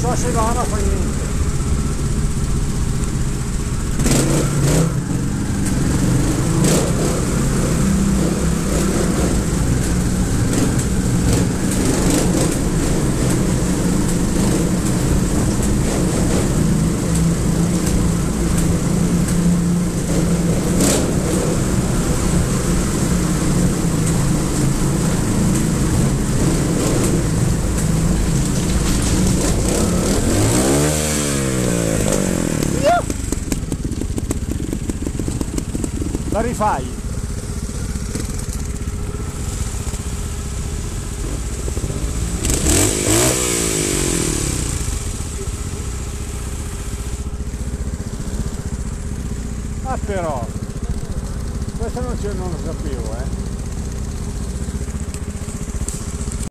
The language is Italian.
só chegar lá na frente. La rifai? Ah però, questo non, ce, non lo sapevo eh.